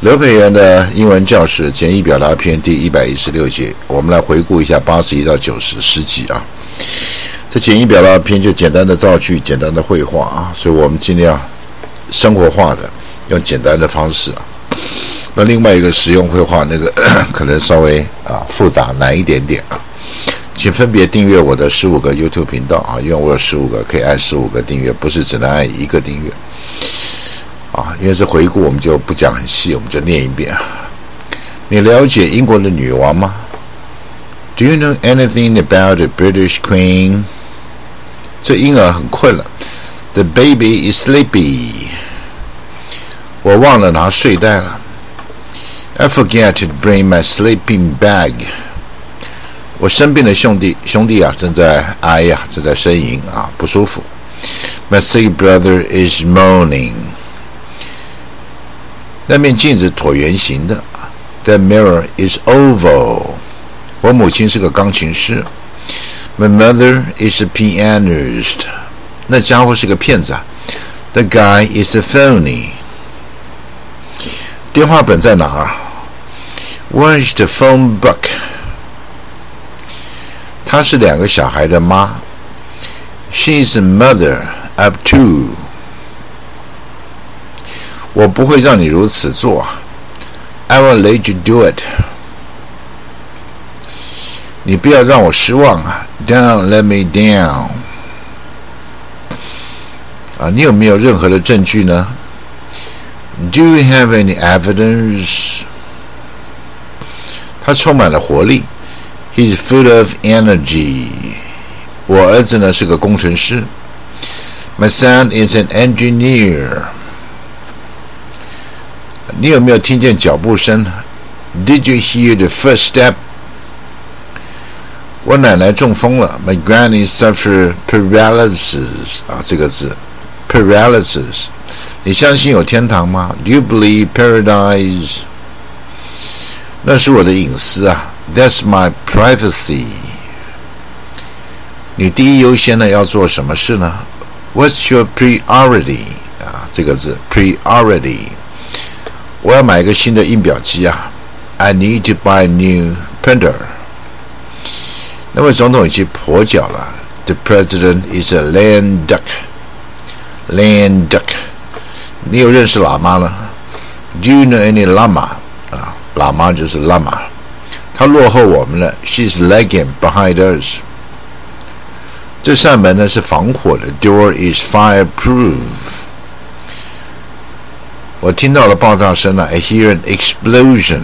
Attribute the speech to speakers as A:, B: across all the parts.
A: 刘培元的英文教室简易表达篇第一百一十六节，我们来回顾一下八十一到九十十集啊。这简易表达篇就简单的造句、简单的绘画啊，所以我们尽量生活化的，用简单的方式。那另外一个实用绘画那个 可能稍微啊复杂难一点点啊，请分别订阅我的十五个 YouTube 频道啊，因为我有十五个，可以按十五个订阅，不是只能按一个订阅。啊，因为是回顾，我们就不讲很细，我们就念一遍。你了解英国的女王吗？Do you know anything about the British Queen？这婴儿很困了。The baby is sleepy。我忘了拿睡袋了。I forget to bring my sleeping bag。我生病的兄弟兄弟啊，正在哎呀，正在呻吟啊，不舒服。My sick brother is moaning。 那面镜子椭圆形的，The mirror is oval。我母亲是个钢琴师。My mother is a pianist。那家伙是个骗子啊。The guy is a phony。电话本在哪儿？Where is the phone book？她是两个小孩的妈。，She is a mother of two。我不会让你如此做。I won't let you do it。你不要让我失望啊！Don't let me down。啊，你有没有任何的证据呢？Do you have any evidence？他充满了活力。He's full of energy。我儿子呢是个工程师。My son is an engineer。 你有没有听见脚步声？Did you hear the first step？我奶奶中风了。My granny suffered paralysis。啊，这个字，paralysis。你相信有天堂吗？Do you believe paradise？那是我的隐私啊。That's my privacy。你第一优先的要做什么事呢？What's your priority？啊，这个字，priority。 我要买一个新的印表机啊，I need to buy a new printer。那位总统已经跛脚了，The president is a lame duck。lame duck。你有认识喇嘛了？Do you know any lama？啊，喇嘛就是喇嘛，他落后我们了，She's lagging behind us。这扇门呢是防火的，Door is fireproof。我听到了爆炸声了，I hear an explosion.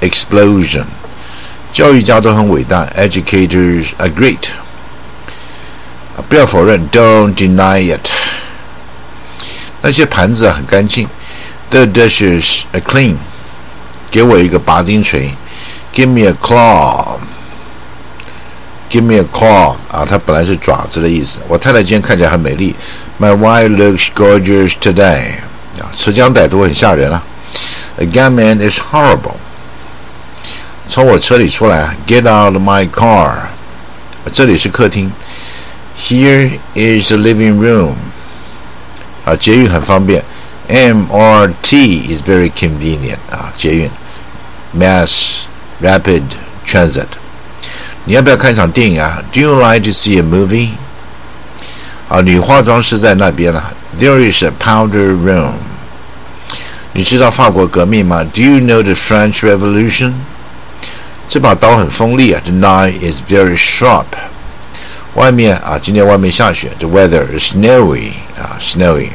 A: Explosion. 教育家都很伟大，educators are great. 不要否认，don't deny it. 那些盘子很干净，the dishes are clean. 给我一个拔钉锤，give me a claw. Give me a claw 啊，它本来是爪子的意思。我太太今天看起来很美丽。My wife looks gorgeous today. 啊，持枪歹徒很吓人啊！A gunman is horrible。从我车里出来，Get out of my car。这里是客厅。Here is the living room。啊，捷运很方便。MRT is very convenient。啊，捷运。Mass Rapid Transit。你要不要看一场电影啊？Do you like to see a movie？啊，女化妆师在那边了。There is a powder room。 你知道法国革命吗？Do you know the French Revolution？这把刀很锋利啊，The knife is very sharp。外面啊，今天外面下雪，The weather is snowy 啊，snowy。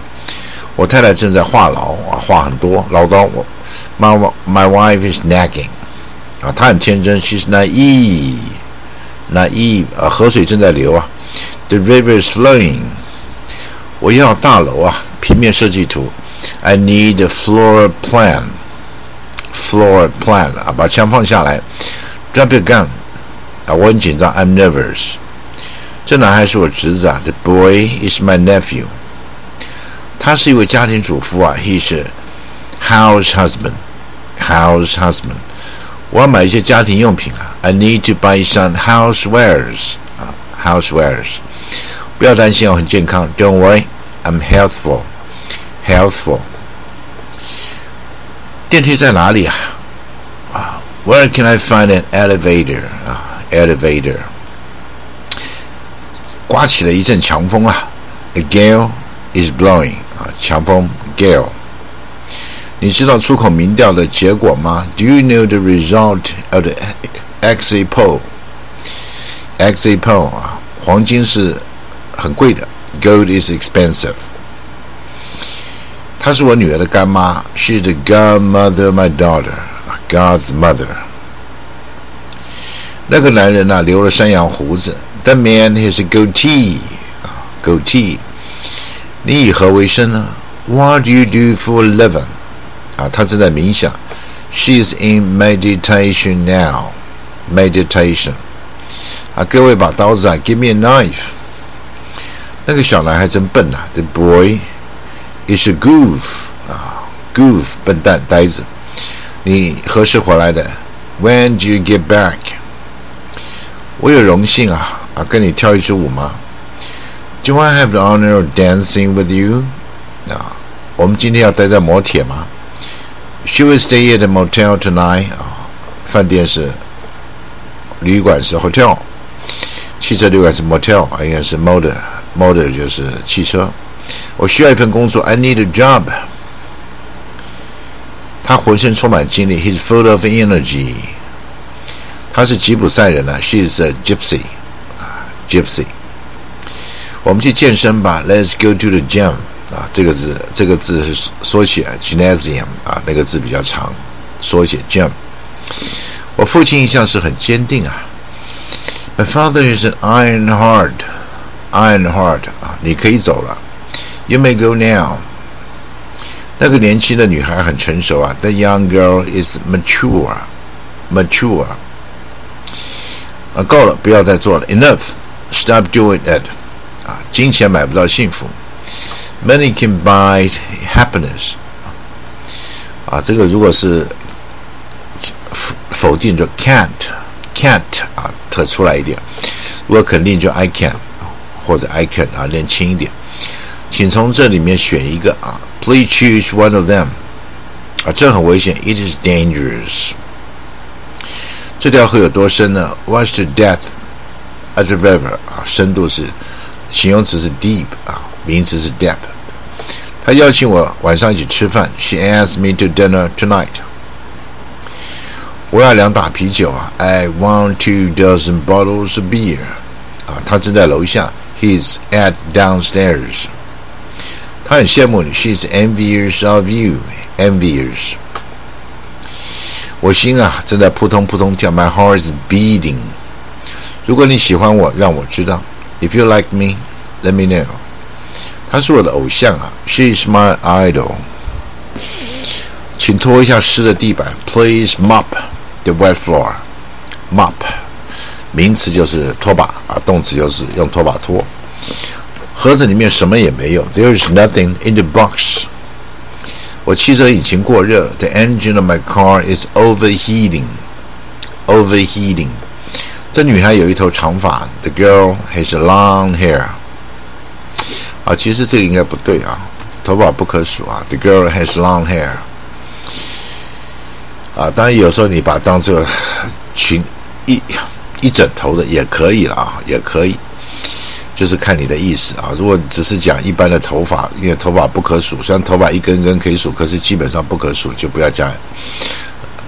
A: 我太太正在话痨啊，话很多，唠叨我。My my wife is nagging 啊，她很天真，She's naive，naive 啊，河水正在流啊，The river is flowing。我要大楼啊，平面设计图。 I need a floor plan. Floor plan 啊，把枪放下来。Drop your gun 啊，我很紧张。I'm nervous。这男孩是我侄子啊。The boy is my nephew。他是一位家庭主妇啊。He's a house husband. House husband。我要买一些家庭用品啊。I need to buy some housewares 啊，housewares。不要担心，我很健康。Don't worry, I'm healthful. Healthful。 电梯在哪里啊？啊，Where can I find an elevator？啊，elevator。刮起了一阵强风啊，A gale is blowing。啊，强风 gale。你知道出口民调的结果吗？Do you know the result of the exit poll？exit poll 啊，黄金是很贵的，Gold is expensive。 她是我女儿的干妈，She's the godmother of my daughter，God's mother。那个男人呐、啊，留了山羊胡子，That man has a goatee，啊，goatee。你以何为生呢？What do you do for a living？啊，他正在冥想。She is in meditation now. Meditation. 啊，各位把刀子啊，Give me a knife. 那个小男孩真笨呐、啊。The boy is a goof. 啊，goof，笨蛋，呆子。你何时回来的？When do you get back？我有荣幸啊啊，跟你跳一支舞吗？Do I have the honor of dancing with you？啊，我们今天要待在摩铁吗？Should we stay at the motel tonight？啊，饭店是旅馆是 hotel，汽车旅馆是 motel，啊，应该是 motor，motor 就是汽车。 我需要一份工作，I need a job。他浑身充满精力，He's full of energy。他是吉普赛人呢，She's a gypsy，啊，gypsy。我们去健身吧，Let's go to the gym 啊，这个字这个字是缩写，gymnasium 啊，那个字比较长，缩写 gym。我父亲一向是很坚定啊，My father is an iron heart，iron heart 啊，你可以走了 ，You may go now。那个年轻的女孩很成熟啊，The young girl is mature，mature。啊，够了，不要再做了，Enough，stop doing it。啊，金钱买不到幸福，Money can buy happiness。啊，这个如果是否否定就 can't，can't 啊，特出来一点；如果肯定就 I can，或者 I can 啊，练轻一点。 请从这里面选一个啊，Please choose one of them。啊，这很危险，It is dangerous。这条河有多深呢？What's the depth of the river？啊，深度是。形容词是 deep 啊，名词是 depth。他邀请我晚上一起吃饭。She asked me to dinner tonight。我要两打啤酒啊，I want two dozen bottles of beer。啊，他正在楼下，He's at downstairs。 他很羡慕你，She's envious of you，envious。我心啊正在扑通扑通跳，My heart is beating。如果你喜欢我，让我知道。If you like me, let me know. 他是我的偶像啊，She is my idol. 请拖一下湿的地板，Please mop the wet floor. Mop，名词就是拖把啊，动词就是用拖把拖。 盒子里面什么也没有，There is nothing in the box. 我汽车引擎过热，The engine of my car is overheating. Overheating. 这女孩有一头长发，The girl has long hair。啊，其实这个应该不对啊，头发不可数啊。The girl has long hair。啊，当然有时候你把它当做裙一一整头的也可以了啊，也可以， 就是看你的意思啊。如果只是讲一般的头发，因为头发不可数，虽然头发一根根可以数，可是基本上不可数，就不要加。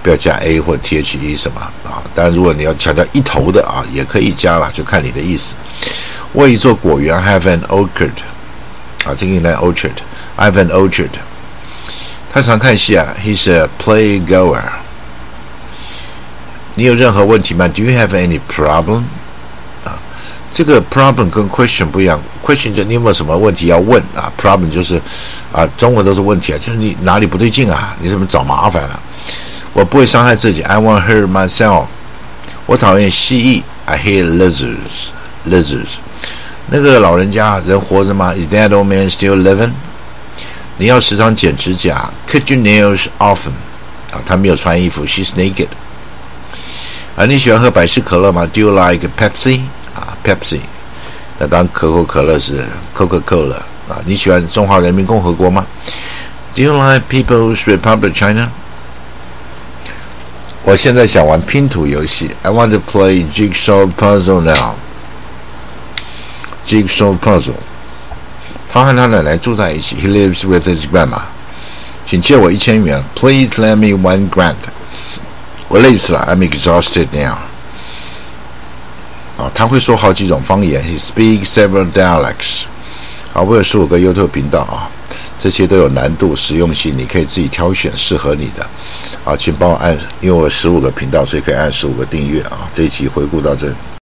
A: 不要加 a 或 t h e 什么啊？但如果你要强调一头的啊，也可以加了，就看你的意思。我一座果园，have an orchard 啊，这个应该 orchard，I have an orchard。他常看戏啊，he's a playgoer。你有任何问题吗？Do you have any problem？这个 problem 跟 question 不一样，question 就你有没有什么问题要问啊？problem 就是啊，中文都是问题啊，就是你哪里不对劲啊？你怎么找麻烦了？我不会伤害自己，I won't hurt myself。我讨厌蜥蜴，I hate lizards. Lizards. 那个老人家人活着吗？Is that old man still living？你要时常剪指甲，Cut your nails often。啊，他没有穿衣服，She's naked。啊，你喜欢喝百事可乐吗？Do you like Pepsi？啊，Pepsi。那当然，可口可乐是 Coca-Cola。啊，你喜欢中华人民共和国吗？Do you like People's Republic China？ 我现在想玩拼图游戏。I want to play jigsaw puzzle now. Jigsaw puzzle. 他和他奶奶住在一起。He lives with his grandma. 请借我一千元。Please lend me one grand. 我累死了。I'm exhausted now. 啊，他会说好几种方言。He speaks several dialects. 啊，我有十五个 YouTube 频道啊。这些都有难度、实用性，你可以自己挑选适合你的。啊，请帮我按，因为我有十五个频道，所以可以按十五个订阅啊。这一期回顾到这里。